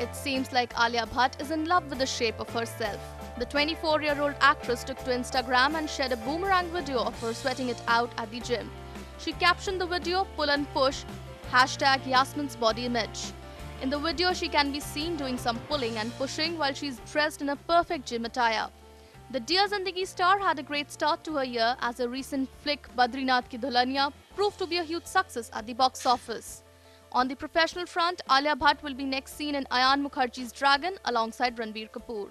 It seems like Alia Bhatt is in love with the shape of herself. The 24 year old actress took to Instagram and shared a boomerang video of her sweating it out at the gym. She captioned the video pull and push hashtag Yasmin's body image. In the video, she can be seen doing some pulling and pushing while she's dressed in a perfect gym attire. The Dear Zindagi star had a great start to her year as her recent flick Badrinath Ki Dulhania proved to be a huge success at the box office. On the professional front, Alia Bhatt will be next seen in Ayan Mukerji's Dragon alongside Ranbir Kapoor.